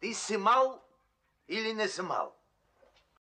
Ты сымал или не сымал?